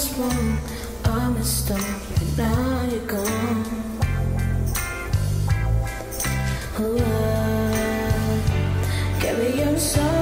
was wrong. I messed up, but now you're gone. Oh, uh, give your soul.